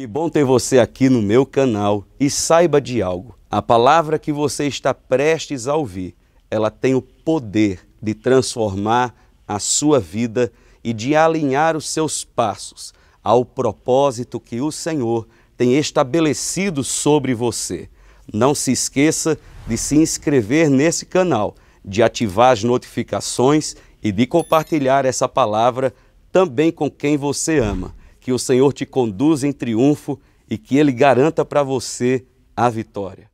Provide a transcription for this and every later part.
Que bom ter você aqui no meu canal e saiba de algo. A palavra que você está prestes a ouvir, ela tem o poder de transformar a sua vida e de alinhar os seus passos ao propósito que o Senhor tem estabelecido sobre você. Não se esqueça de se inscrever nesse canal, de ativar as notificações e de compartilhar essa palavra também com quem você ama. Que o Senhor te conduza em triunfo e que Ele garanta para você a vitória.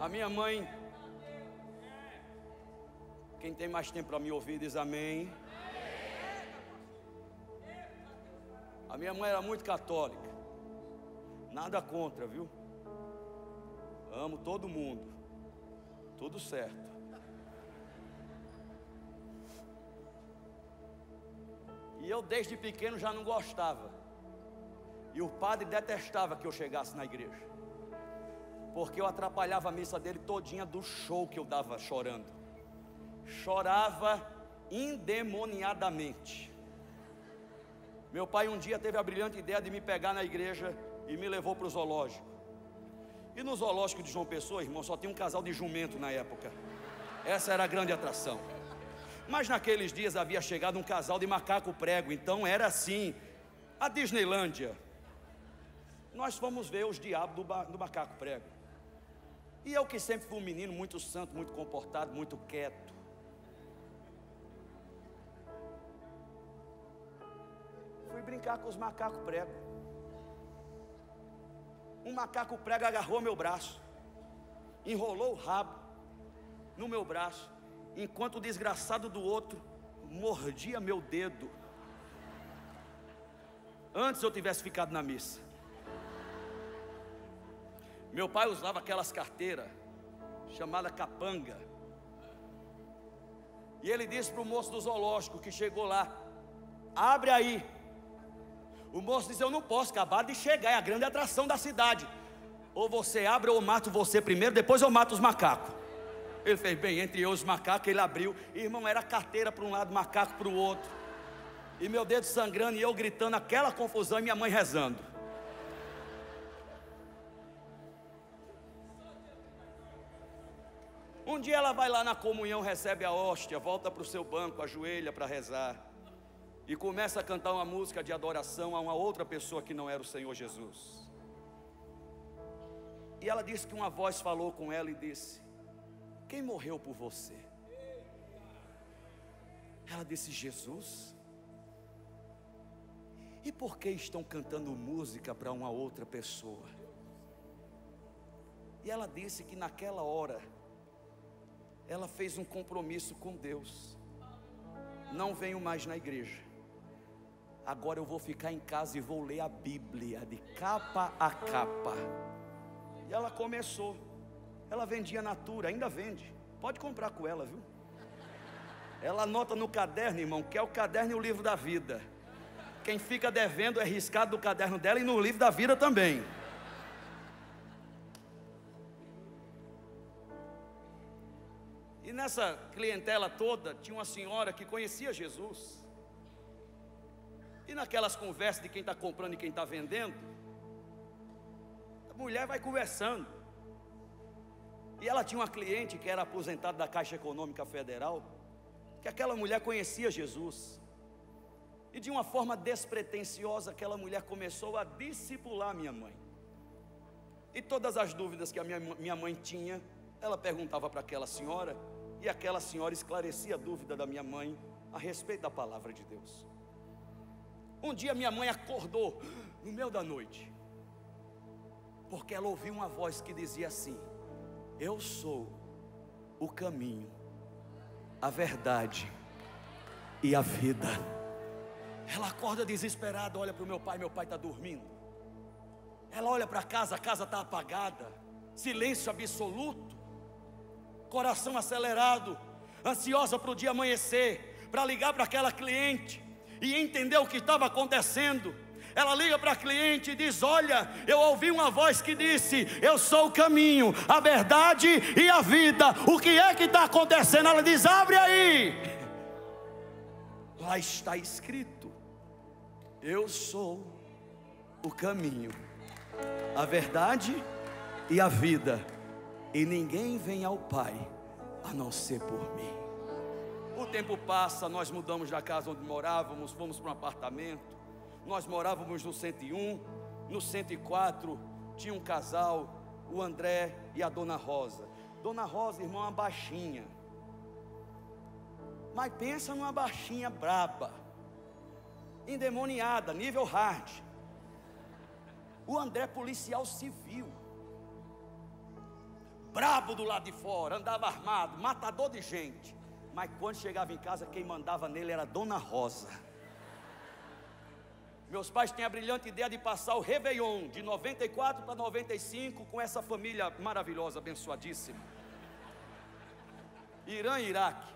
A minha mãe, quem tem mais tempo para me ouvir, diz amém. A minha mãe era muito católica. Nada contra, viu? Amo todo mundo. Tudo certo. E eu desde pequeno já não gostava. E o padre detestava que eu chegasse na igreja. Porque eu atrapalhava a missa dele todinha do show que eu dava chorando. Chorava endemoniadamente. Meu pai um dia teve a brilhante ideia de me pegar na igreja e me levou para o zoológico. E no zoológico de João Pessoa, irmão, só tinha um casal de jumento na época. Essa era a grande atração. Mas naqueles dias havia chegado um casal de macaco prego, então era assim, a Disneylândia. Nós fomos ver os diabos do, do macaco prego. E eu que sempre fui um menino muito santo, muito comportado, muito quieto. Fui brincar com os macacos prego. Um macaco prego agarrou meu braço, enrolou o rabo no meu braço, enquanto o desgraçado do outro mordia meu dedo. Antes eu tivesse ficado na missa. Meu pai usava aquelas carteiras, chamada capanga. E ele disse para o moço do zoológico que chegou lá: abre aí. O moço disse: Eu não posso, acabar de chegar, é a grande atração da cidade. Ou você abre ou eu mato você primeiro, depois eu mato os macacos. Ele fez bem, entre eu e os macacos, ele abriu. Irmão, era carteira para um lado, macaco para o outro. E meu dedo sangrando e eu gritando aquela confusão e minha mãe rezando. Um dia ela vai lá na comunhão, recebe a hóstia, volta para o seu banco, ajoelha para rezar e começa a cantar uma música de adoração a uma outra pessoa que não era o Senhor Jesus. E ela disse que uma voz falou com ela e disse: Quem morreu por você? Ela disse: Jesus. E por que estão cantando música para uma outra pessoa? E ela disse que naquela hora ela fez um compromisso com Deus. Não venho mais na igreja. Agora eu vou ficar em casa e vou ler a Bíblia de capa a capa. E ela começou. Ela vendia Natura, ainda vende. Pode comprar com ela, viu? Ela anota no caderno, irmão, que é o caderno e o livro da vida. Quem fica devendo é riscado do caderno dela e no livro da vida também. E nessa clientela toda tinha uma senhora que conhecia Jesus. E naquelas conversas de quem está comprando e quem está vendendo, a mulher vai conversando. E ela tinha uma cliente que era aposentada da Caixa Econômica Federal, que aquela mulher conhecia Jesus. E de uma forma despretensiosa, aquela mulher começou a discipular minha mãe. E todas as dúvidas que a minha, minha mãe tinha, ela perguntava para aquela senhora, e aquela senhora esclarecia a dúvida da minha mãe a respeito da palavra de Deus. Um dia minha mãe acordou no meio da noite, porque ela ouviu uma voz que dizia assim: Eu sou o caminho, a verdade e a vida. Ela acorda desesperada, olha para o meu pai, meu pai está dormindo. Ela olha para casa, a casa está apagada, silêncio absoluto coração acelerado, ansiosa para o dia amanhecer, para ligar para aquela cliente e entender o que estava acontecendo. Ela liga para a cliente e diz: Olha, eu ouvi uma voz que disse: Eu sou o caminho, a verdade e a vida. O que é que está acontecendo? Ela diz: Abre aí. Lá está escrito: Eu sou o caminho, a verdade e a vida. E ninguém vem ao Pai a não ser por mim. O tempo passa, nós mudamos da casa onde morávamos, fomos para um apartamento. Nós morávamos no 101, no 104 tinha um casal, o André e a Dona Rosa. Dona Rosa, irmã, uma baixinha. Mas pensa numa baixinha braba, endemoniada, nível hard. O André, policial civil, brabo do lado de fora, andava armado, matador de gente. Mas quando chegava em casa, quem mandava nele era Dona Rosa. Meus pais têm a brilhante ideia de passar o Réveillon de 94 para 95 com essa família maravilhosa, abençoadíssima. Irã e Iraque.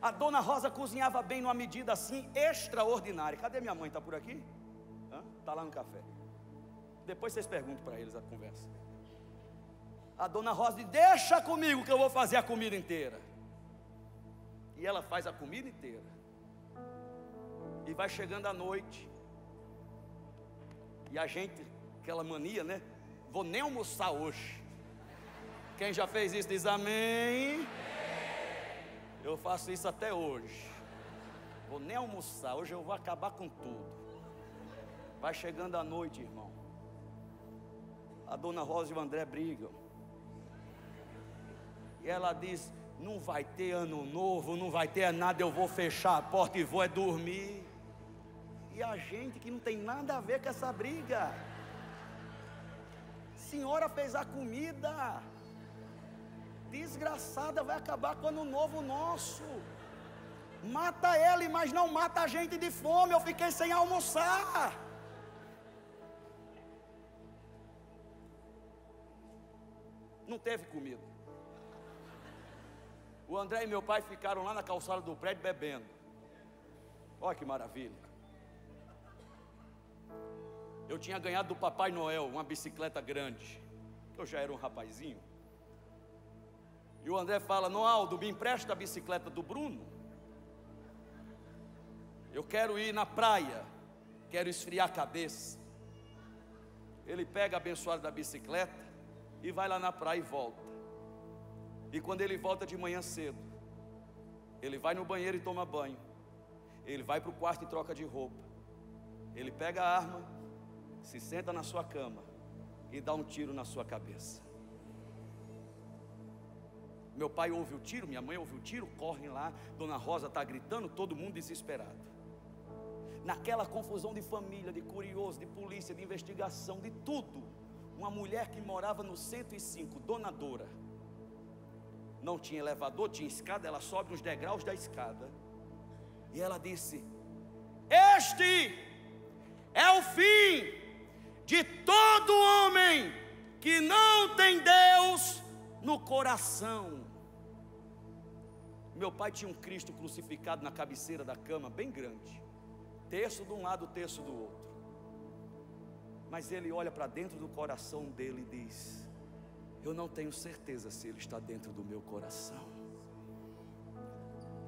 A dona Rosa cozinhava bem numa medida assim extraordinária. Cadê minha mãe? Está por aqui? Está lá no café. Depois vocês perguntam para eles a conversa. A dona Rosa diz: Deixa comigo que eu vou fazer a comida inteira. E ela faz a comida inteira. E vai chegando a noite. E a gente, aquela mania, né? Vou nem almoçar hoje. Quem já fez isso diz amém. Eu faço isso até hoje. Vou nem almoçar, hoje eu vou acabar com tudo. Vai chegando a noite, irmão. A dona Rosa e o André brigam. E ela diz: não vai ter ano novo, não vai ter nada, eu vou fechar a porta e vou é dormir. E a gente que não tem nada a ver com essa briga. Senhora fez a comida. Desgraçada vai acabar com o ano novo nosso. Mata ele, mas não mata a gente de fome. Eu fiquei sem almoçar. Não teve comida. O André e meu pai ficaram lá na calçada do prédio bebendo. Olha que maravilha. Eu tinha ganhado do Papai Noel uma bicicleta grande. Eu já era um rapazinho. E o André fala: Noaldo, me empresta a bicicleta do Bruno. Eu quero ir na praia, quero esfriar a cabeça. Ele pega a abençoada da bicicleta e vai lá na praia e volta. E quando ele volta de manhã cedo, ele vai no banheiro e toma banho. Ele vai para o quarto e troca de roupa. Ele pega a arma, se senta na sua cama e dá um tiro na sua cabeça. Meu pai ouve o tiro, minha mãe ouve o tiro, correm lá, Dona Rosa está gritando, todo mundo desesperado. Naquela confusão de família, de curioso, de polícia, de investigação, de tudo, uma mulher que morava no 105, Dona Dora, não tinha elevador, tinha escada, ela sobe nos degraus da escada. E ela disse: Este é o fim de todo homem que não tem Deus no coração. Meu pai tinha um Cristo crucificado na cabeceira da cama, bem grande, terço de um lado, terço do outro. Mas ele olha para dentro do coração dele e diz: eu não tenho certeza se ele está dentro do meu coração.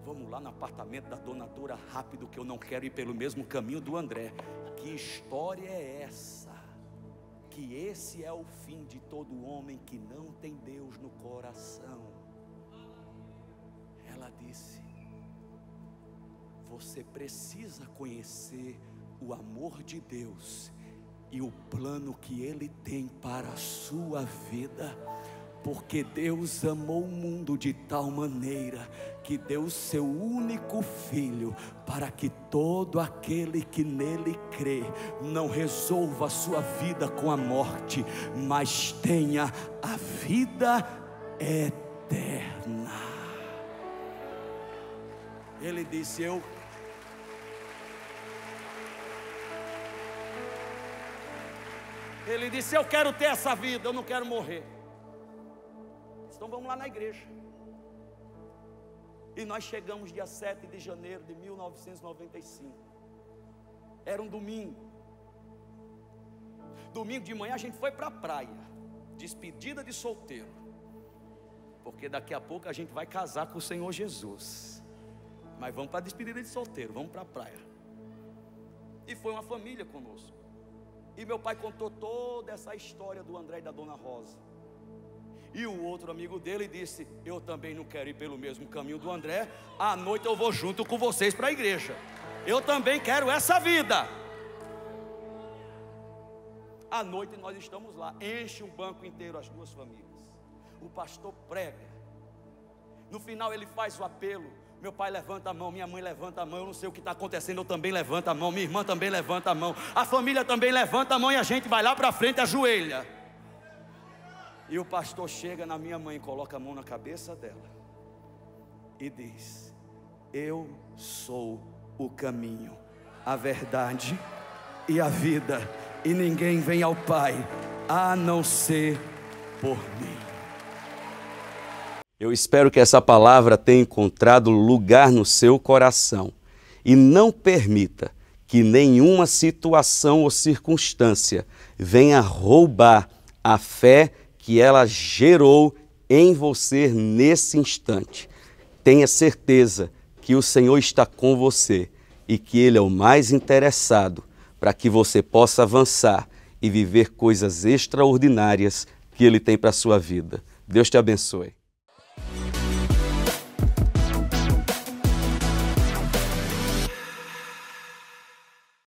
Vamos lá no apartamento da donadora rápido, que eu não quero ir pelo mesmo caminho do André. Que história é essa? Que esse é o fim de todo homem que não tem Deus no coração. Ela disse: Você precisa conhecer o amor de Deus e o plano que Ele tem para a sua vida. Porque Deus amou o mundo de tal maneira que deu seu único filho para que todo aquele que nele crê não resolva a sua vida com a morte, mas tenha a vida eterna. Ele disse: Eu Ele disse: Eu quero ter essa vida, eu não quero morrer. Então vamos lá na igreja. E nós chegamos dia 7 de janeiro de 1995. Era um domingo. Domingo de manhã a gente foi para a praia. Despedida de solteiro. Porque daqui a pouco a gente vai casar com o Senhor Jesus. Mas vamos para a despedida de solteiro, vamos para a praia. E foi uma família conosco. E meu pai contou toda essa história do André e da Dona Rosa. E o outro amigo dele disse: Eu também não quero ir pelo mesmo caminho do André. À noite eu vou junto com vocês para a igreja. Eu também quero essa vida. À noite nós estamos lá, enche um banco inteiro as duas famílias. O pastor prega. No final ele faz o apelo. Meu pai levanta a mão, minha mãe levanta a mão. Eu não sei o que está acontecendo, eu também levanto a mão. Minha irmã também levanta a mão. A família também levanta a mão e a gente vai lá para frente, ajoelha. E o pastor chega na minha mãe, coloca a mão na cabeça dela e diz: Eu sou o caminho, a verdade e a vida, e ninguém vem ao Pai a não ser por mim. Eu espero que essa palavra tenha encontrado lugar no seu coração e não permita que nenhuma situação ou circunstância venha roubar a fé que ela gerou em você nesse instante. Tenha certeza que o Senhor está com você e que Ele é o mais interessado para que você possa avançar e viver coisas extraordinárias que Ele tem para a sua vida. Deus te abençoe.